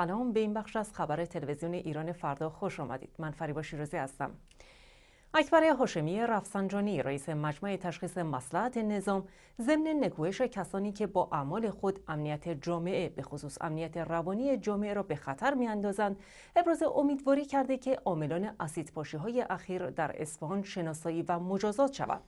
سلام. به این بخش از خبر تلویزیون ایران فردا خوش آمدید. من فریبا شیرازی هستم. اکبر هاشمی رفسنجانی رئیس مجمع تشخیص مسلحت نظام ضمن نکوهش کسانی که با اعمال خود امنیت جامعه به خصوص امنیت روانی جامعه را به خطر میاندازند ابراز امیدواری کرده که عاملان اسیدپاشی های اخیر در اصفهان شناسایی و مجازات شوند.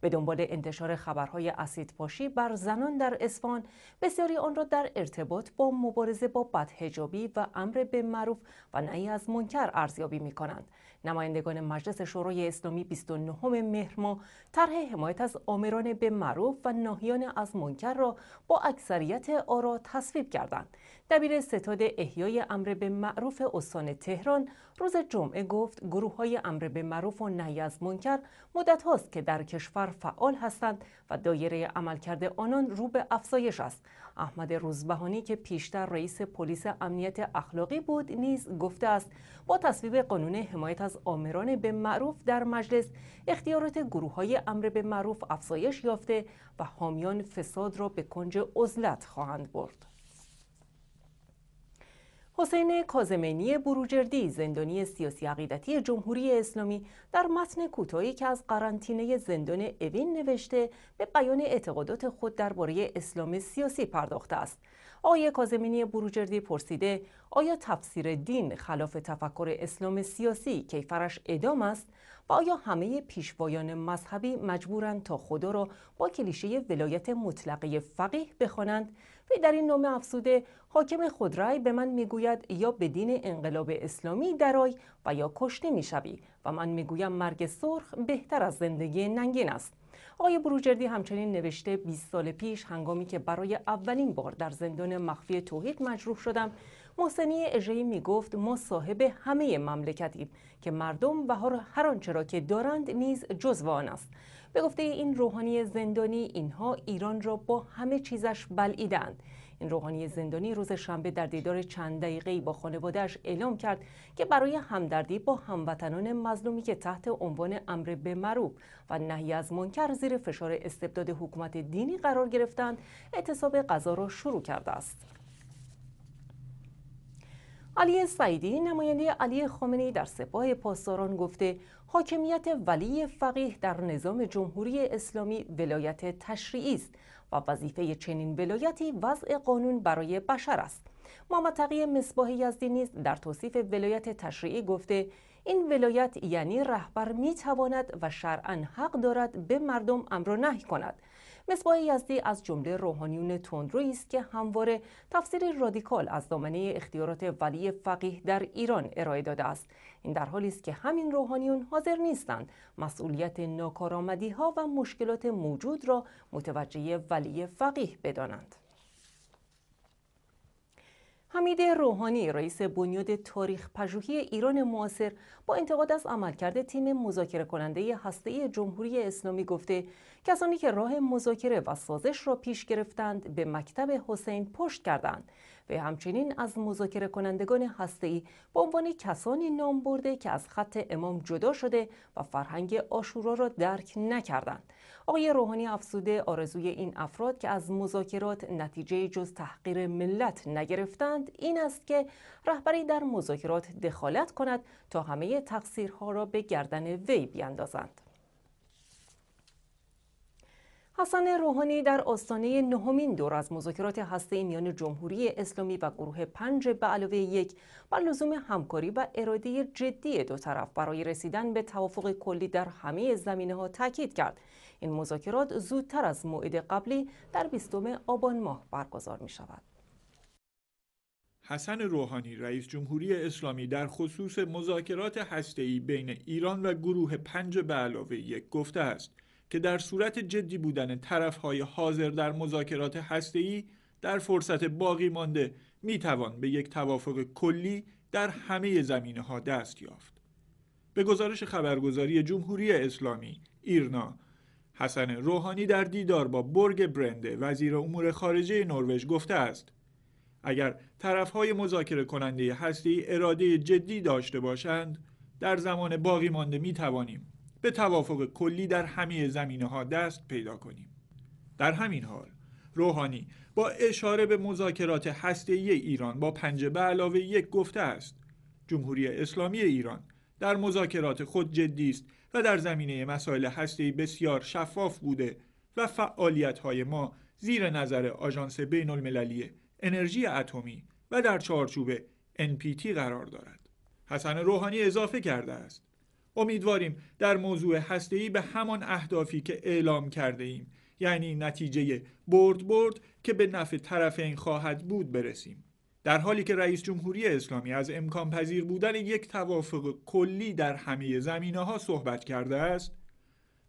به دنبال انتشار خبرهای اسیدپاشی بر زنان در اصفهان بسیاری آن را در ارتباط با مبارزه با بدهجابی و امر به معروف و نهی از منکر ارزیابی می کنند نمایندگان مجلس شورای اسلامی 29 مهر ماه طرح حمایت از آمران به معروف و ناهیان از منکر را با اکثریت آرا تصویب کردند. دبیر ستاد احیای امر به معروف استان تهران روز جمعه گفت گروه های امر به معروف و نهی از منکر مدت هاست که در کشور فعال هستند و دایره عملکرد آنان رو به افزایش است. احمد روزبهانی که پیشتر رئیس پلیس امنیت اخلاقی بود نیز گفته است با تصویب قانون حمایت از آمران به معروف در مجلس اختیارات گروه های امر به معروف افزایش یافته و حامیان فساد را به کنج عزلت خواهند برد. حسین کازمینی بروجردی زندانی سیاسی عقیدتی جمهوری اسلامی در متن کوتاهی که از قرنطینه زندان اوین نوشته به بیان اعتقادات خود درباره اسلام سیاسی پرداخته است. آقای کازمینی بروجردی پرسیده آیا تفسیر دین خلاف تفکر اسلام سیاسی کیفرش ادام است؟ و آیا همه پیشوایان مذهبی مجبورند تا خدا را با کلیشه ولایت مطلقه فقیه بخوانند؟ و در این نامه افسوده حاکم خودرای به من می‌گوید یا به دین انقلاب اسلامی درای و یا کشته می‌شوی و من می‌گویم مرگ سرخ بهتر از زندگی ننگین است. آقای بروجردی همچنین نوشته 20 سال پیش هنگامی که برای اولین بار در زندان مخفی توحید مجروح شدم محسنی اژه‌ای می گفت ما صاحب همه مملکتیم که مردم و هر آنچه را که دارند نیز جزو آن است. به گفته این روحانی زندانی اینها ایران را با همه چیزش بلعیدند. این روحانی زندانی روز شنبه در دیدار چند دقیقه‌ای با خانوادهش اعلام کرد که برای همدردی با هموطنان مظلومی که تحت عنوان امر به معروف و نهی از منکر زیر فشار استبداد حکومت دینی قرار گرفتند اعتصاب غذا را شروع کرده است. علی سعیدی نماینده علی خامنه‌ای در سپاه پاسداران گفته حاکمیت ولی فقیه در نظام جمهوری اسلامی ولایت تشریعی است و وظیفه چنین ولایتی وضع قانون برای بشر است. محمد تقی مصباح یزدی نیز در توصیف ولایت تشریعی گفته این ولایت یعنی رهبر می تواند و شرعا حق دارد به مردم امر و نهی کند. مصباح یزدی از جمله روحانیون تندرویی است که همواره تفسیر رادیکال از دامنه اختیارات ولی فقیه در ایران ارائه داده است. این در حالی است که همین روحانیون حاضر نیستند مسئولیت ناکارآمدی ها و مشکلات موجود را متوجه ولی فقیه بدانند. حمید روحانی رئیس بنیاد تاریخ پژوهی ایران معاصر با انتقاد از عملکرد تیم مذاکره کننده هسته جمهوری اسلامی گفته کسانی که راه مذاکره و سازش را پیش گرفتند به مکتب حسین پشت کردند. و همچنین از مذاکره کنندگان هسته‌ای به عنوان کسانی نام برده که از خط امام جدا شده و فرهنگ آشورا را درک نکردند. آقای روحانی افسوده آرزوی این افراد که از مذاکرات نتیجه جز تحقیر ملت نگرفتند این است که رهبری در مذاکرات دخالت کند تا همه تقصیرها را به گردن وی بیاندازند. حسن روحانی در آستانه نهمین دور از مذاکرات هسته میان جمهوری اسلامی و گروه پنج به علاوه یک بر لزوم همکاری و اراده جدی دو طرف برای رسیدن به توافق کلی در همه زمینه ها تاکید کرد این مذاکرات زودتر از موعد قبلی در بیستم آبان ماه برگزار می شود. حسن روحانی رئیس جمهوری اسلامی در خصوص مذاکرات هسته‌ای بین ایران و گروه پنج به علاوه یک گفته است که در صورت جدی بودن طرفهای حاضر در مذاکرات هسته‌ای در فرصت باقی مانده می توان به یک توافق کلی در همه زمینه ها دست یافت. به گزارش خبرگزاری جمهوری اسلامی ایرنا حسن روحانی در دیدار با برگ برنده وزیر امور خارجه نروژ گفته است اگر طرفهای مذاکره کننده هستی اراده جدی داشته باشند در زمان باقی مانده می توانیم به توافق کلی در همه زمینه ها دست پیدا کنیم در همین حال روحانی با اشاره به مذاکرات هسته‌ای ایران با پنجه به علاوه یک گفته است جمهوری اسلامی ایران در مذاکرات خود جدی است و در زمینه مسائل هسته‌ای بسیار شفاف بوده و فعالیت‌های ما زیر نظر آژانس بین المللی انرژی اتمی و در چارچوب NPT قرار دارد. حسن روحانی اضافه کرده است. امیدواریم در موضوع هسته‌ای به همان اهدافی که اعلام کرده ایم یعنی نتیجه برد برد که به نفع طرفین خواهد بود برسیم. در حالی که رئیس جمهوری اسلامی از امکان پذیر بودن یک توافق کلی در همه زمینه ها صحبت کرده است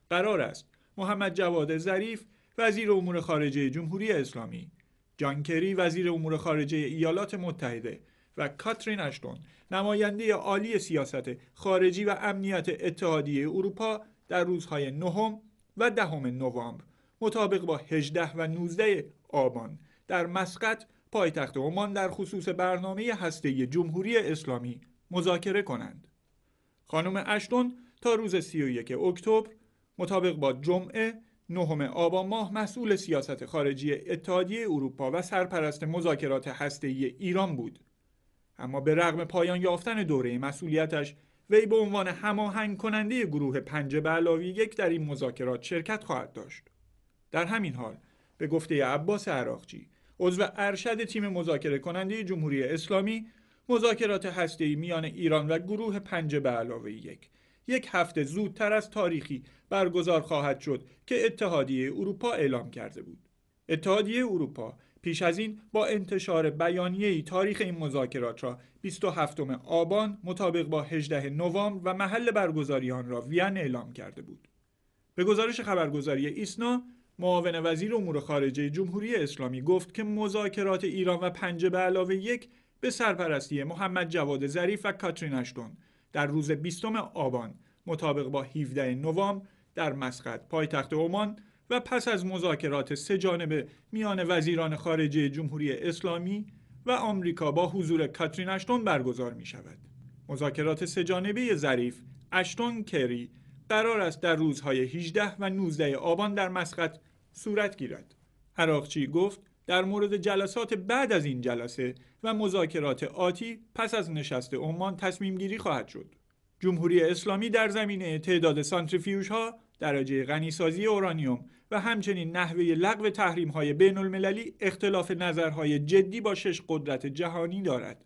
قرار است محمد جواد ظریف وزیر امور خارجه جمهوری اسلامی جان کری وزیر امور خارجه ایالات متحده و کاترین اشتون نماینده عالی سیاست خارجی و امنیت اتحادیه اروپا در روزهای نهم و دهم نوامبر مطابق با 18 و 19 آبان در مسقط پایتخت عمان در خصوص برنامه هسته جمهوری اسلامی مذاکره کنند. خانم اشتون تا روز 31 اکتبر مطابق با جمعه نهم آبان ماه مسئول سیاست خارجی اتحادیه اروپا و سرپرست مذاکرات هسته‌ای ایران بود. اما به رغم پایان یافتن دوره مسئولیتش وی به عنوان هماهنگ کننده گروه پنجه به علاوه یک در این مذاکرات شرکت خواهد داشت. در همین حال به گفته عباس عراقچی عضو ارشد تیم مذاکره کننده جمهوری اسلامی مذاکرات هسته‌ای میان ایران و گروه پنجه به علاوه یک یک هفته زودتر از تاریخی برگزار خواهد شد که اتحادیه اروپا اعلام کرده بود. اتحادیه اروپا پیش از این با انتشار بیانیه‌ای تاریخ این مذاکرات را 27 آبان مطابق با 18 نوامبر و محل برگزاری آن را وین اعلام کرده بود. به گزارش خبرگزاری ایسنا معاون وزیر امور خارجه جمهوری اسلامی گفت که مذاکرات ایران و پنجه به علاوه یک به سرپرستی محمد جواد ظریف و کاترین اشتون در روز 20 آبان مطابق با 17 نوامبر در مسقط پایتخت عمان و پس از مذاکرات سه جانبه میان وزیران خارجه جمهوری اسلامی و آمریکا با حضور کاترین اشتون برگزار می شود. مذاکرات سه جانبه ظریف اشتون کری قرار است در روزهای 18 و 19 آبان در مسقط صورت گیرد. عراقچی گفت در مورد جلسات بعد از این جلسه و مذاکرات آتی پس از نشست عمان تصمیم گیری خواهد شد. جمهوری اسلامی در زمینه تعداد سانتریفیوژ ها، درجه غنیسازی اورانیوم و همچنین نحوه لغو تحریم های بین المللی اختلاف نظرهای جدی با شش قدرت جهانی دارد.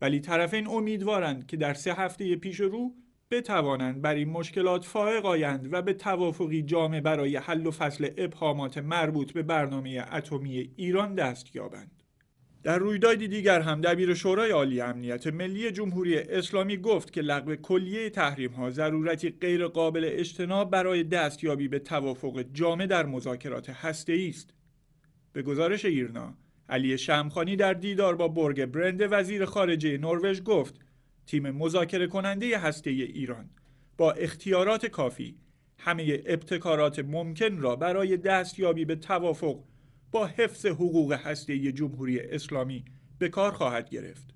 ولی طرفین امیدوارند که در سه هفته پیش رو بتوانند بر این مشکلات فائق آیند و به توافقی جامع برای حل و فصل ابهامات مربوط به برنامه اتمی ایران دست یابند. در رویدادی دیگر هم دبیر شورای عالی امنیت ملی جمهوری اسلامی گفت که لغو کلیه تحریم ها ضرورتی غیر قابل اجتناب برای دستیابی به توافق جامع در مذاکرات هسته است. به گزارش ایرنا، علی شمخانی در دیدار با برگ برند وزیر خارجه نروژ گفت تیم مذاکره کننده هسته ایران با اختیارات کافی همه ابتکارات ممکن را برای دستیابی به توافق با حفظ حقوق هسته جمهوری اسلامی به کار خواهد گرفت.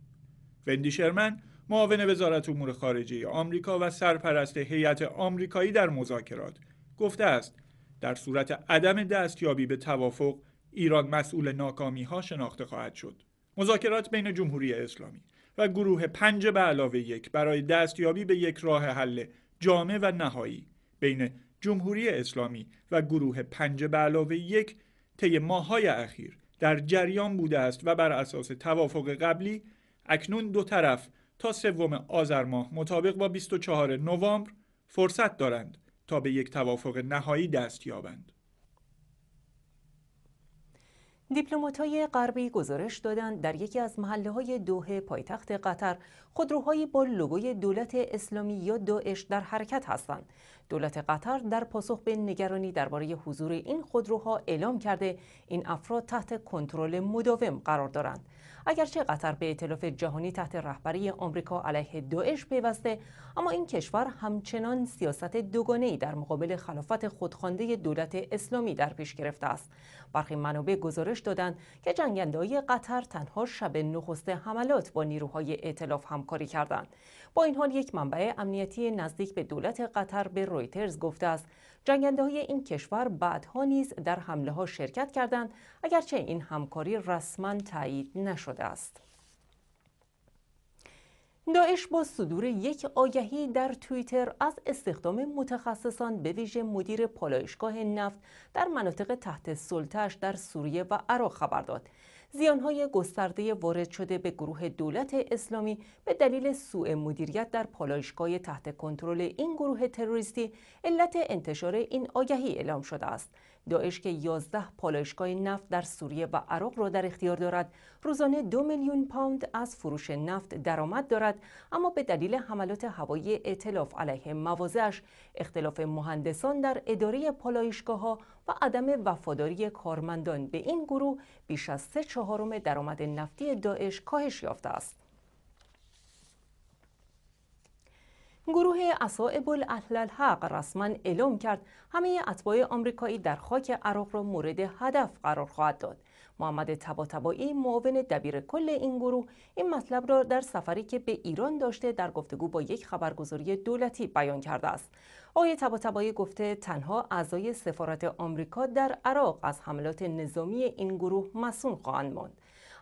وندی شرمن معاون وزارت امور خارجه آمریکا و سرپرست هیئت آمریکایی در مذاکرات گفته است در صورت عدم دستیابی به توافق ایران مسئول ناکامی ها شناخته خواهد شد. مذاکرات بین جمهوری اسلامی و گروه پنج به علاوه یک برای دستیابی به یک راه حل جامع و نهایی بین جمهوری اسلامی و گروه پنج به علاوه یک طی ماههای اخیر در جریان بوده است و بر اساس توافق قبلی اکنون دو طرف تا سوم آذر ماه مطابق با 24 نوامبر فرصت دارند تا به یک توافق نهایی دست یابند. های غربی گزارش دادند در یکی از محله های دوه پایتخت قطر خودروهایی با لوگوی دولت اسلامی یا داعش در حرکت هستند. دولت قطر در پاسخ به نگرانی درباره حضور این خودروها اعلام کرده این افراد تحت کنترل مداوم قرار دارند. اگرچه قطر به اطلاف جهانی تحت رهبری آمریکا علیه داعش پیوسته اما این کشور همچنان سیاست دوگانه‌ای در مقابل خلافت خودخوانده دولت اسلامی در پیش گرفته است. برخی منابع گزارش دادند که جنگندههای قطر تنها شب نخست حملات با نیروهای ائتلاف همکاری کردند. با این حال یک منبع امنیتی نزدیک به دولت قطر به رویترز گفته است جنگنده های این کشور بعدها نیز در حمله ها شرکت کردند اگرچه این همکاری رسما تایید نشده است. داعش با صدور یک آگهی در توییتر از استخدام متخصصان به ویژه مدیر پالایشگاه نفت در مناطق تحت سلطهش در سوریه و عراق خبر داد. زیانهای گسترده وارد شده به گروه دولت اسلامی به دلیل سوء مدیریت در پالایشگاه تحت کنترل این گروه تروریستی علت انتشار این آگهی اعلام شده است. داعش که 11 پالایشگاه نفت در سوریه و عراق را در اختیار دارد. روزانه دو میلیون پوند از فروش نفت درآمد دارد اما به دلیل حملات هوایی ائتلاف علیه مواضعش اختلاف مهندسان در اداره پالایشگاه ها و عدم وفاداری کارمندان. به این گروه بیش از سه چهارم درآمد نفتی داعش کاهش یافته است. گروه اصائب الحق رسما اعلام کرد همه اتباع آمریکایی در خاک عراق را مورد هدف قرار خواهد داد. محمد تباتبایی معاون دبیر کل این گروه این مطلب را در سفری که به ایران داشته در گفتگو با یک خبرگزاری دولتی بیان کرده است. آقای تباتبایی گفته تنها اعضای سفارت آمریکا در عراق از حملات نظامی این گروه مسئول خواهند ماند.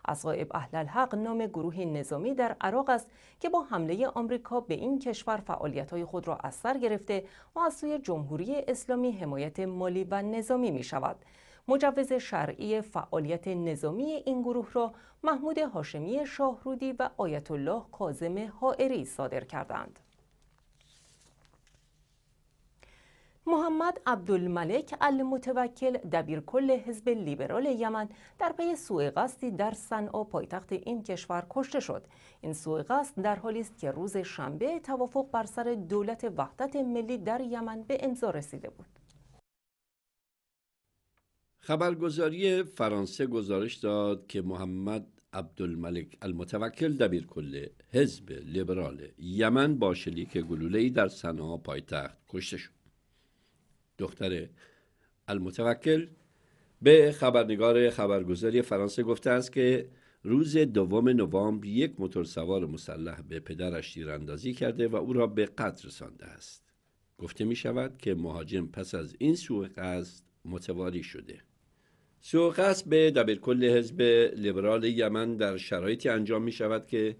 اصائب اهل الحق نام گروه نظامی در عراق است که با حمله آمریکا به این کشور فعالیت‌های خود را از سر گرفته و از سوی جمهوری اسلامی حمایت مالی و نظامی می شود. مجوز شرعی فعالیت نظامی این گروه را محمود هاشمی شاهرودی و آیت الله کاظم حائری صادر کردند. محمد عبدالملک المتوکل دبیرکل حزب لیبرال یمن در پی سوء قصدی در صنعا پایتخت این کشور کشته شد. این سوء قصد در حالی است که روز شنبه توافق بر سر دولت وحدت ملی در یمن به امضا رسیده بود. خبرگزاری فرانسه گزارش داد که محمد عبدالملک المتوکل دبیرکل حزب لیبرال یمن با شلیک گلوله‌ای در صنعا پایتخت کشته شد. دختر المتوکل به خبرنگار خبرگزاری فرانسه گفته است که روز دوم نوامبر یک موتورسوار مسلح به پدرش تیراندازی کرده و او را به قتل رسانده است. گفته می شود که مهاجم پس از این سوء قصد متواری شده. سوء قصد به دبیرکل حزب لیبرال یمن در شرایطی انجام می شود که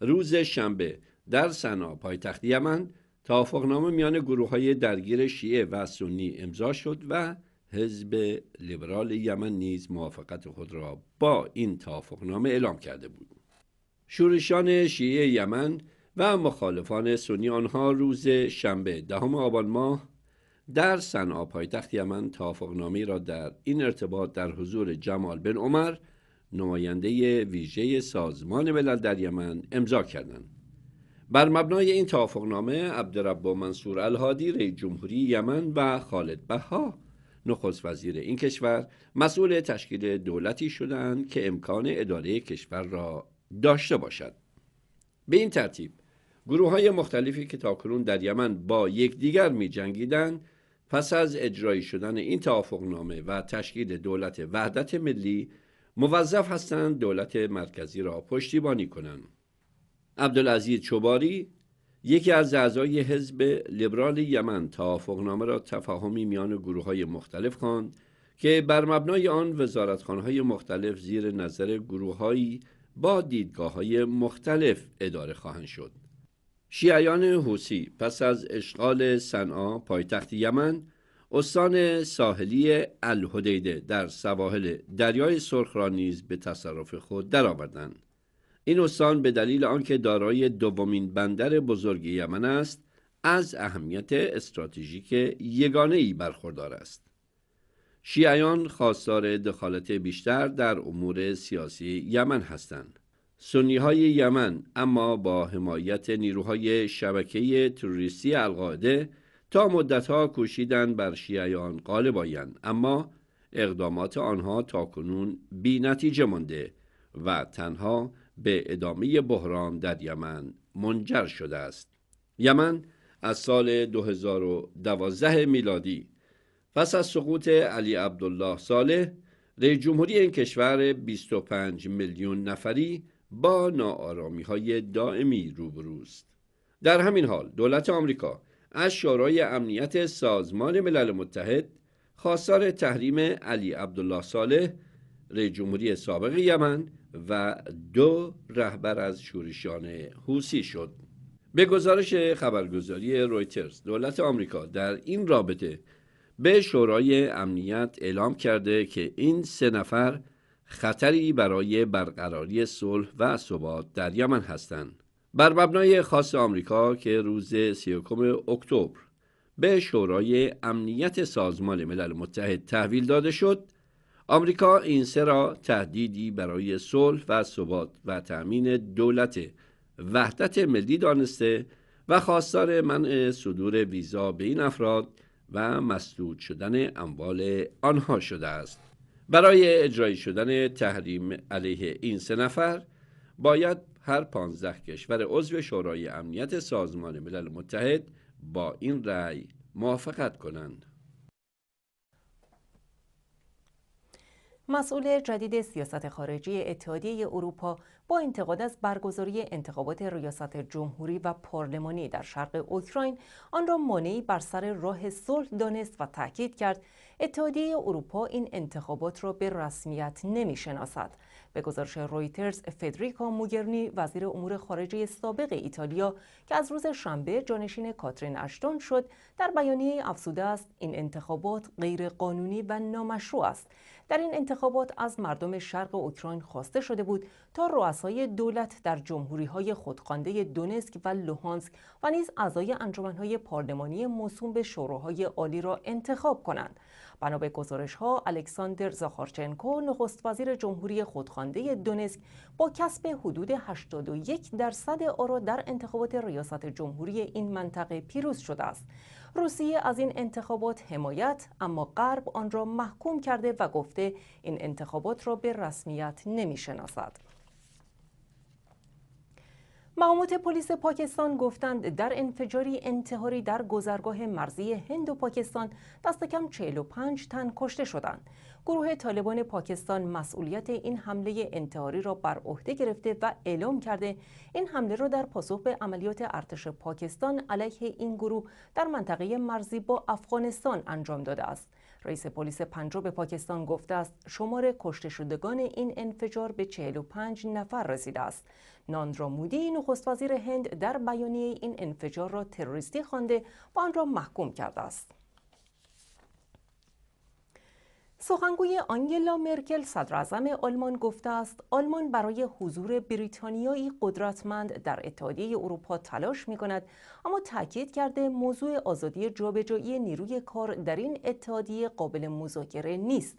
روز شنبه در سنا پایتخت یمن توافقنامه میان گروه های درگیر شیعه و سنی امضا شد و حزب لیبرال یمن نیز موافقت خود را با این توافقنامه اعلام کرده بود. شورشان شیعه یمن و مخالفان سنی آنها روز شنبه دهم آبان ماه در صنعا پایتخت یمن توافقنامه را در این ارتباط در حضور جمال بن عمر نماینده ویژه سازمان ملل در یمن امضا کردند. بر مبنای این توافقنامه عبدالرب منصور الهادی رئیس جمهوری یمن و خالد بها نخست وزیر این کشور مسئول تشکیل دولتی شدند که امکان اداره کشور را داشته باشد. به این ترتیب گروه های مختلفی که تاکنون در یمن با یکدیگر می جنگیدن پس از اجرایی شدن این توافقنامه و تشکیل دولت وحدت ملی موظف هستند دولت مرکزی را پشتیبانی کنند. عبدالعزیز چوباری یکی از اعضای حزب لیبرال یمن توافقنامه را تفاهمی میان گروه های مختلف خواند که بر مبنای آن وزارتخانه مختلف زیر نظر گروههایی با دیدگاه های مختلف اداره خواهند شد. شیعیان حوسی پس از اشغال صنعا پایتخت یمن استان ساحلی الهدیده در سواحل دریای سرخ را نیز به تصرف خود درآوردند. این استان به دلیل آنکه دارای دومین بندر بزرگ یمن است از اهمیت استراتژیک یگانه ای برخوردار است. شیعیان خواستار دخالت بیشتر در امور سیاسی یمن هستند. سنی های یمن اما با حمایت نیروهای شبکه تروریستی القاعده تا مدتها کوشیدند بر شیعیان غالب آیند اما اقدامات آنها تاکنون بی نتیجه مانده و تنها به ادامه بحران در یمن منجر شده است. یمن از سال 2012 میلادی پس از سقوط علی عبدالله صالح رئیس جمهوری این کشور 25 میلیون نفری با ناآرامی های دائمی روبروست در همین حال دولت آمریکا از شورای امنیت سازمان ملل متحد خواستار تحریم علی عبدالله صالح رئیس جمهوری سابق یمن و دو رهبر از شورشیان حوسی شد. به گزارش خبرگزاری رویترز دولت آمریکا در این رابطه به شورای امنیت اعلام کرده که این سه نفر خطری برای برقراری صلح و ثبات در یمن هستند. بر مبنای خاص آمریکا که روز 31 اکتبر به شورای امنیت سازمان ملل متحد تحویل داده شد آمریکا این سه را تهدیدی برای صلح و ثبات و تأمین دولت وحدت ملی دانسته و خواستار منع صدور ویزا به این افراد و مسدود شدن اموال آنها شده است. برای اجرایی شدن تحریم علیه این سه نفر باید هر پانزده کشور عضو شورای امنیت سازمان ملل متحد با این رأی موافقت کنند. مسئول جدید سیاست خارجی اتحادیه اروپا با انتقاد از برگزاری انتخابات ریاست جمهوری و پارلمانی در شرق اوکراین آن را مانعی بر سر راه صلح دانست و تاکید کرد اتحادیه اروپا این انتخابات را به رسمیت نمی‌شناسد. به گزارش رویترز فدریکا موگرنی وزیر امور خارجه سابق ایتالیا که از روز شنبه جانشین کاترین اشتون شد در بیانیه افزوده است این انتخابات غیر قانونی و نامشروع است. در این انتخابات از مردم شرق اوکراین خواسته شده بود تا رؤسای دولت در جمهوری های خودخوانده دونسک و لوهانسک و نیز اعضای انجمنهای پارلمانی موسوم به شوراهای عالی را انتخاب کنند. بنا به گزارش ها الکساندر زاخارچنکو نخست وزیر جمهوری خودخوانده دونسک با کسب حدود 81 درصد آرا در انتخابات ریاست جمهوری این منطقه پیروز شده است. روسیه از این انتخابات حمایت اما غرب آن را محکوم کرده و گفته این انتخابات را به رسمیت نمی‌شناسد. مقامات پلیس پاکستان گفتند در انفجاری انتحاری در گذرگاه مرزی هند و پاکستان دست کم 45 تن کشته شدند. گروه طالبان پاکستان مسئولیت این حمله انتحاری را بر عهده گرفته و اعلام کرده این حمله را در پاسخ به عملیات ارتش پاکستان علیه این گروه در منطقه مرزی با افغانستان انجام داده است. رئیس پلیس پنجاب پاکستان گفته است شمار کشته شدگان این انفجار به 45 نفر رسیده است. ناندرا مودی نخست وزیر هند در بیانیه این انفجار را تروریستی خوانده و آن را محکوم کرده است. سخنگوی آنگلا مرکل صدر آلمان گفته است آلمان برای حضور بریتانیایی قدرتمند در اتحادیه اروپا تلاش می کند اما تاکید کرده موضوع آزادی جابجایی نیروی کار در این اتحادیه قابل مذاکره نیست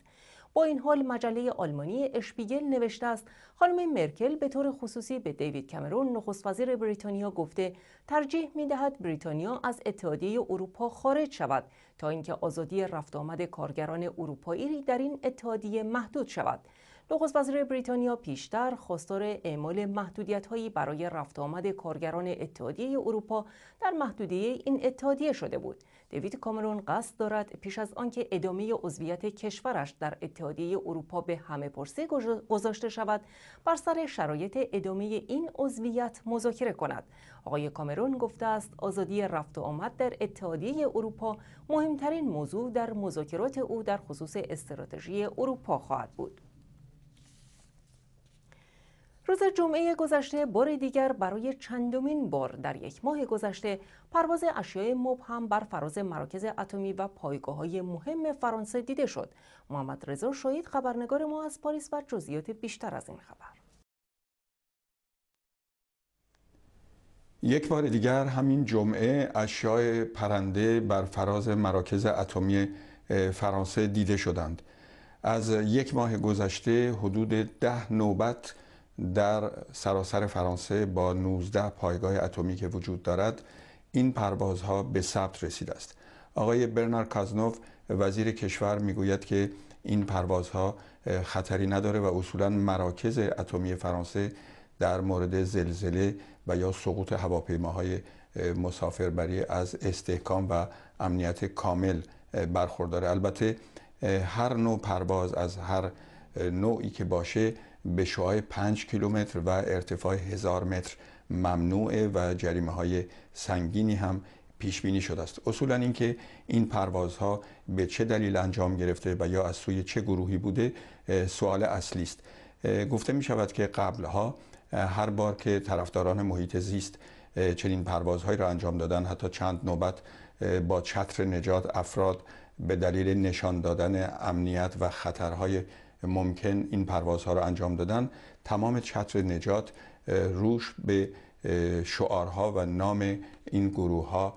با این حال مجله آلمانی اشپیگل نوشته است. خانم مرکل به طور خصوصی به دیوید کمرون نخست وزیر بریتانیا گفته ترجیح می دهد بریتانیا از اتحادیه اروپا خارج شود تا اینکه آزادی رفت آمد کارگران اروپایی در این اتحادیه محدود شود. نخست وزیر بریتانیا پیشتر خواستار اعمال محدودیت هایی برای رفت آمد کارگران اتحادیه اروپا در محدودیه این اتحادیه شده بود. دیوید کامرون قصد دارد پیش از آنکه ادامه عضویت کشورش در اتحادیه اروپا به همه پرسه گذاشته شود بر سر شرایط ادامه این عضویت مذاکره کند. آقای کامرون گفته است آزادی رفت و آمد در اتحادیه اروپا مهمترین موضوع در مذاکرات او در خصوص استراتژی اروپا خواهد بود. روز جمعه گذشته بار دیگر برای چندمین بار در یک ماه گذشته پرواز اشیاء مبهم بر فراز مراکز اتمی و پایگاه های مهم فرانسه دیده شد. محمد رضا شهید خبرنگار ما از پاریس و جزئیات بیشتر از این خبر. یک بار دیگر همین جمعه اشیاء پرنده بر فراز مراکز اتمی فرانسه دیده شدند. از یک ماه گذشته حدود ده نوبت در سراسر فرانسه با 19 پایگاه اتمی که وجود دارد این پروازها به ثبت رسیده است. آقای برنار کازنوف وزیر کشور می‌گوید که این پروازها خطری نداره و اصولا مراکز اتمی فرانسه در مورد زلزله و یا سقوط هواپیماهای مسافربری از استحکام و امنیت کامل برخورداره. البته هر نوع پرواز از هر نوعی که باشه به شعاع 5 کیلومتر و ارتفاع هزار متر ممنوعه و جریمه های سنگینی هم پیش بینی شده است. اصولا اینکه این پروازها به چه دلیل انجام گرفته و یا از سوی چه گروهی بوده سوال اصلی است. گفته می شود که قبلها هر بار که طرفداران محیط زیست چنین پروازهایی را انجام دادن حتی چند نوبت با چتر نجات افراد به دلیل نشان دادن امنیت و خطرهای ممکن این پروازها را انجام دادن تمام چتر نجات روش به شعارها و نام این گروه ها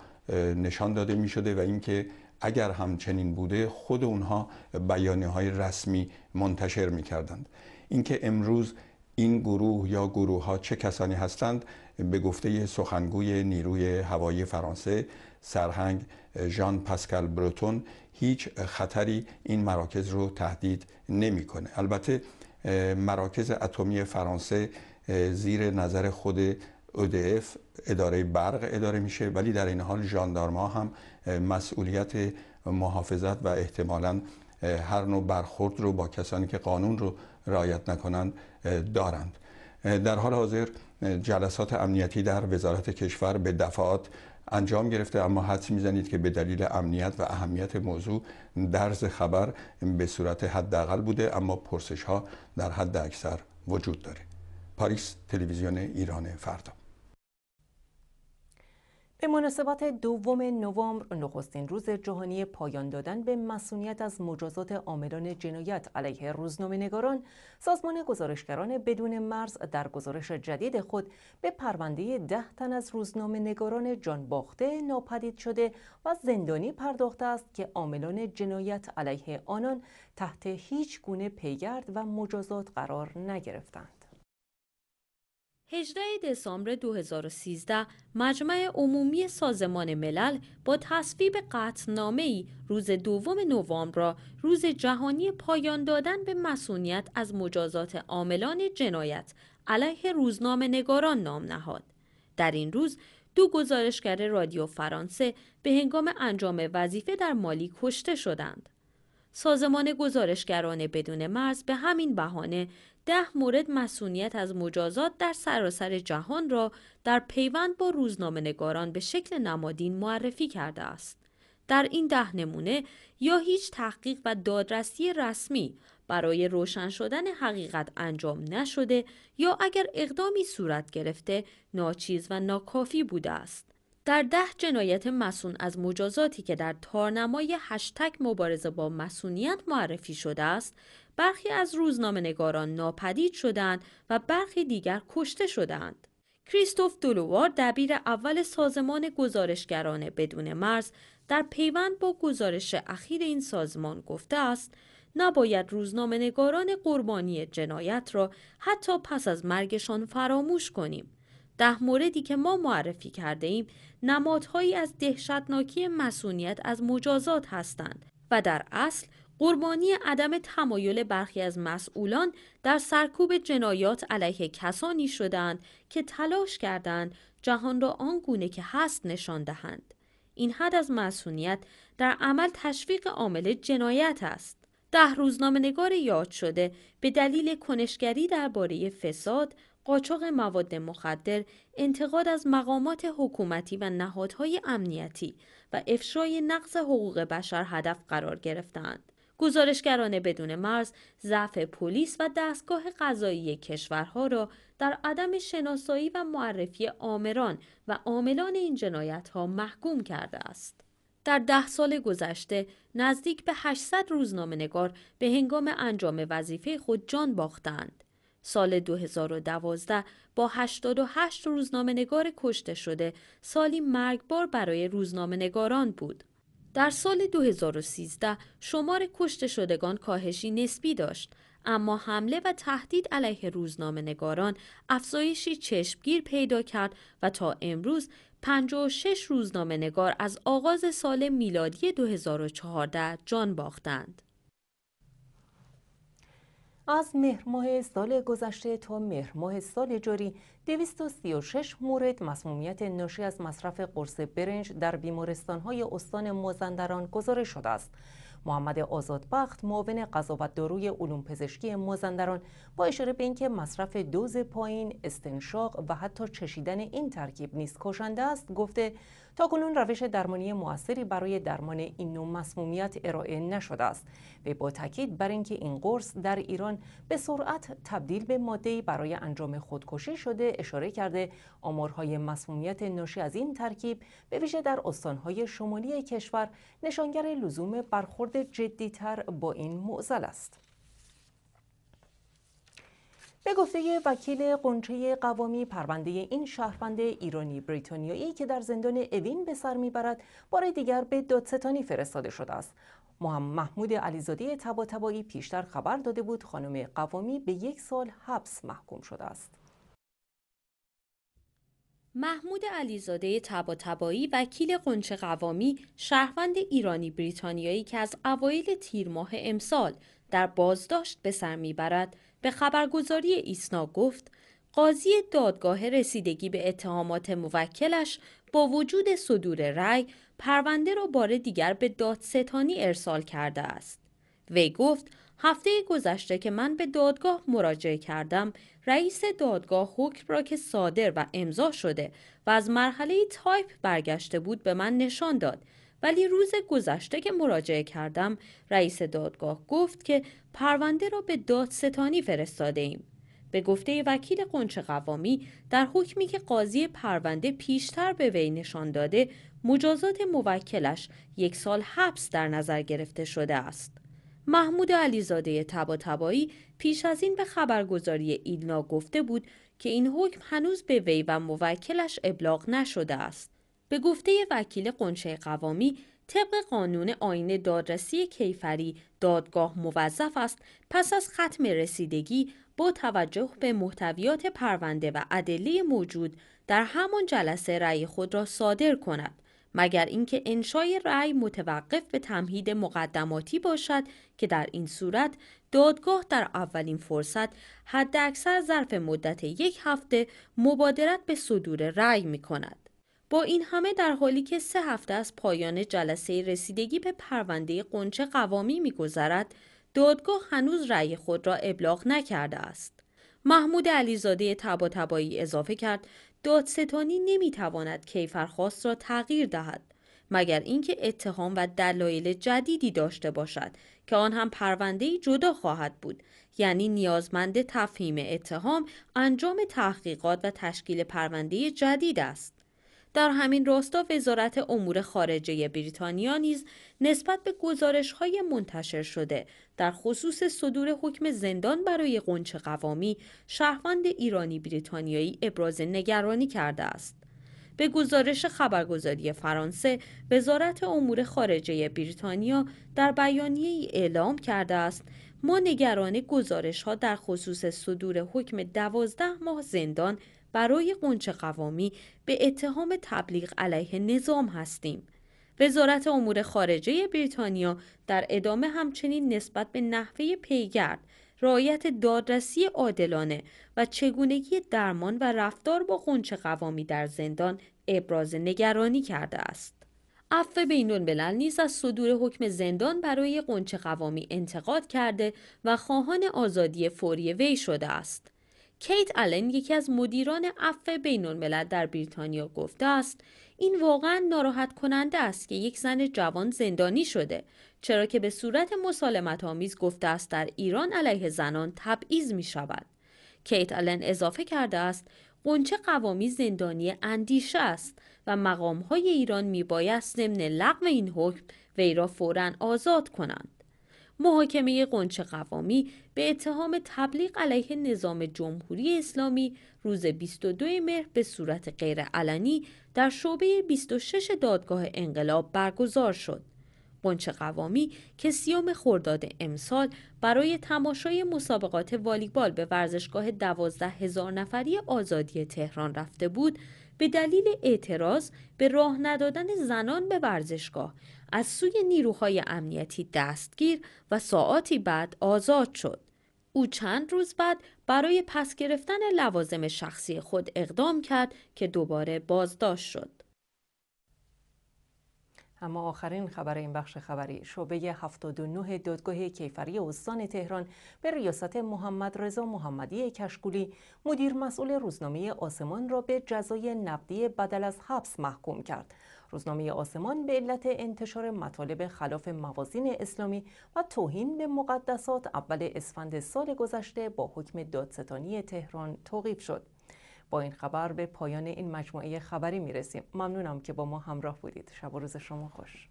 نشان داده می شده و اینکه اگر همچنین بوده خود اونها بیانیه های رسمی منتشر می کردند اینکه امروز این گروه یا گروه ها چه کسانی هستند به گفته سخنگوی نیروی هوایی فرانسه سرهنگ ژان پاسکال بروتون هیچ خطری این مراکز رو تهدید نمی‌کنه. البته مراکز اتمی فرانسه زیر نظر خود ODF اداره برق اداره میشه ولی در این حال ژاندارما هم مسئولیت محافظت و احتمالا هر نوع برخورد رو با کسانی که قانون رو رعایت نکنند دارند. در حال حاضر جلسات امنیتی در وزارت کشور به دفعات انجام گرفته اما حدس می‌زنید که به دلیل امنیت و اهمیت موضوع درز خبر به صورت حداقل بوده اما پرسش ها در حد اکثر وجود داره. پاریس تلویزیون ایران فردا. به مناسبت دوم نوامبر نخستین روز جهانی پایان دادن به مسئولیت از مجازات عاملان جنایت علیه روزنامه نگاران سازمان گزارشگران بدون مرز در گزارش جدید خود به پرونده ده تن از روزنامه نگاران جان باخته ناپدید شده و زندانی پرداخته است که عاملان جنایت علیه آنان تحت هیچ گونه پیگرد و مجازات قرار نگرفتند. 18 دسامبر 2013 مجمع عمومی سازمان ملل با تصویب ای روز دوم نوامبر را روز جهانی پایان دادن به مسئولیت از مجازات عاملان جنایت علیه روزنامه نگاران نام نهاد. در این روز دو گزارشگر رادیو فرانسه به هنگام انجام وظیفه در مالی کشته شدند. سازمان گزارشگران بدون مرز به همین بهانه ده مورد مسئولیت از مجازات در سراسر جهان را در پیوند با روزنامه نگاران به شکل نمادین معرفی کرده است. در این ده نمونه یا هیچ تحقیق و دادرسی رسمی برای روشن شدن حقیقت انجام نشده یا اگر اقدامی صورت گرفته ناچیز و ناکافی بوده است. در ده جنایت مسون از مجازاتی که در تارنمای هشتگ مبارزه با مسئولیت معرفی شده است برخی از روزنامه نگاران ناپدید شدند و برخی دیگر کشته شدند. کریستوف دولوار دبیر اول سازمان گزارشگران بدون مرز در پیوند با گزارش اخیر این سازمان گفته است نباید روزنامه نگاران قربانی جنایت را حتی پس از مرگشان فراموش کنیم. ده موردی که ما معرفی کرده ایم نمادهایی از دهشتناکی مسئولیت از مجازات هستند و در اصل قربانی عدم تمایل برخی از مسئولان در سرکوب جنایات علیه کسانی شدند که تلاش کردند جهان را آنگونه که هست نشان دهند. این حد از مسئولیت در عمل تشویق عامل جنایت است. ده روزنامه نگار یاد شده به دلیل کنشگری درباره فساد، قاچاق مواد مخدر، انتقاد از مقامات حکومتی و نهادهای امنیتی و افشای نقض حقوق بشر هدف قرار گرفتند. گزارشگران بدون مرز ضعف پلیس و دستگاه قضایی کشورها را در عدم شناسایی و معرفی آمران و عاملان این جنایت ها محکوم کرده است. در ده سال گذشته نزدیک به 800 روزنامه نگار به هنگام انجام وظیفه خود جان باختند. سال 2012 با 88 روزنامه نگار کشته شده سالی مرگبار برای روزنامه نگاران بود. در سال 2013 شمار کشته شدگان کاهشی نسبی داشت اما حمله و تهدید علیه روزنامه نگاران افزایشی چشمگیر پیدا کرد و تا امروز 56 روزنامه نگار از آغاز سال میلادی 2014 جان باختند. از مهر ماه سال گذشته تا مهر ماه سال جاری 236 مورد مسمومیت ناشی از مصرف قرص برنج در بیمارستانهای استان مازندران گزارش شده است. محمد آزادبخت معاون غذا و داروی علوم پزشکی مازندران با اشاره به اینکه مصرف دوز پایین استنشاق و حتی چشیدن این ترکیب نیز کشنده است گفته کنون روش درمانی موثری برای درمان این نوع مسمومیت ارائه نشده است. و با تاکید بر اینکه این قرص در ایران به سرعت تبدیل به ماده برای انجام خودکشی شده اشاره کرده آمارهای مسمومیت ناشی از این ترکیب به ویژه در استانهای شمالی کشور نشانگر لزوم برخورد جدیتر با این معضل است. به گفته وکیل قنچه قوامی پرونده این شهروند ایرانی بریتانیایی که در زندان اوین به سر می‌برد بار دیگر به دادستانی فرستاده شده است. محمود علیزاده تبا پیشتر خبر داده بود خانم قوامی به یک سال حبس محکوم شده است. محمود علیزاده تبا وکیل قنچه قوامی شهروند ایرانی بریتانیایی که از اوایل تیر ماه امسال در بازداشت به سر می‌برد به خبرگزاری ایسنا گفت قاضی دادگاه رسیدگی به اتهامات موکلش با وجود صدور رأی پرونده را بار دیگر به دادستانی ارسال کرده است. وی گفت هفته گذشته که من به دادگاه مراجعه کردم رئیس دادگاه حکم را که صادر و امضا شده و از مرحله تایپ برگشته بود به من نشان داد ولی روز گذشته که مراجعه کردم رئیس دادگاه گفت که پرونده را به دادستانی فرستاده ایم. به گفته وکیل غنچه قوامی در حکمی که قاضی پرونده پیشتر به وی نشان داده مجازات موکلش یک سال حبس در نظر گرفته شده است. محمود علیزاده تبا تبایی پیش از این به خبرگزاری ایلنا گفته بود که این حکم هنوز به وی و موکلش ابلاغ نشده است. به گفته وکیل قنچه قوامی طبق قانون آین دادرسی کیفری دادگاه موظف است پس از ختم رسیدگی با توجه به محتویات پرونده و ادله موجود در همان جلسه رأی خود را صادر کند مگر اینکه انشای رأی متوقف به تمهید مقدماتی باشد که در این صورت دادگاه در اولین فرصت حد اکثر ظرف مدت یک هفته مبادرت به صدور رأی می کند. با این همه در حالی که سه هفته از پایان جلسه رسیدگی به پرونده قنچه قوامی میگذرد دادگاه هنوز رأی خود را ابلاغ نکرده است محمود علیزاده تبا تبایی اضافه کرد دادستانی نمی‌تواند کیفرخواست را تغییر دهد مگر اینکه اتهام و دلایل جدیدی داشته باشد که آن هم پرونده جدا خواهد بود یعنی نیازمند تفهیم اتهام انجام تحقیقات و تشکیل پرونده جدید است. در همین راستا وزارت امور خارجه بریتانیا نیز نسبت به گزارش های منتشر شده در خصوص صدور حکم زندان برای قنچه قوامی شهروند ایرانی بریتانیایی ابراز نگرانی کرده است. به گزارش خبرگزاری فرانسه وزارت امور خارجه بریتانیا در بیانیه ای اعلام کرده است ما نگران گزارش ها در خصوص صدور حکم دوازده ماه زندان برای قنچه قوامی به اتهام تبلیغ علیه نظام هستیم. وزارت امور خارجه بریتانیا در ادامه همچنین نسبت به نحوه پیگرد رعایت دادرسی عادلانه و چگونگی درمان و رفتار با قنچه قوامی در زندان ابراز نگرانی کرده است. عفو بین الملل نیز از صدور حکم زندان برای قنچه قوامی انتقاد کرده و خواهان آزادی فوری وی شده است. کیت آلن یکی از مدیران عفو بین الملل در بریتانیا گفته است این واقعا ناراحت کننده است که یک زن جوان زندانی شده چرا که به صورت مسالمت آمیز گفته است در ایران علیه زنان تبعیض می شود. کیت آلن اضافه کرده است قنچه قوامی زندانی اندیشه است و مقام های ایران می بایست ضمن لغو این حکم وی را فورا آزاد کنند. محاکمه قنچه قوامی به اتهام تبلیغ علیه نظام جمهوری اسلامی روز 22 مهر به صورت غیرعلنی در شعبه 26 دادگاه انقلاب برگزار شد. قنچه قوامی که سیوم خرداد امسال برای تماشای مسابقات والیبال به ورزشگاه دوازده هزار نفری آزادی تهران رفته بود به دلیل اعتراض به راه ندادن زنان به ورزشگاه از سوی نیروهای امنیتی دستگیر و ساعاتی بعد آزاد شد. او چند روز بعد برای پس گرفتن لوازم شخصی خود اقدام کرد که دوباره بازداشت شد. اما آخرین خبر این بخش خبری شعبه 79 دادگاه کیفری استان تهران به ریاست محمد رضا محمدی کشکولی مدیر مسئول روزنامه آسمان را به جزای نقدی بدل از حبس محکوم کرد روزنامه آسمان به علت انتشار مطالب خلاف موازین اسلامی و توهین به مقدسات اول اسفند سال گذشته با حکم دادستانی تهران توقیف شد. با این خبر به پایان این مجموعه خبری می‌رسیم. ممنونم که با ما همراه بودید. شب و روز شما خوش.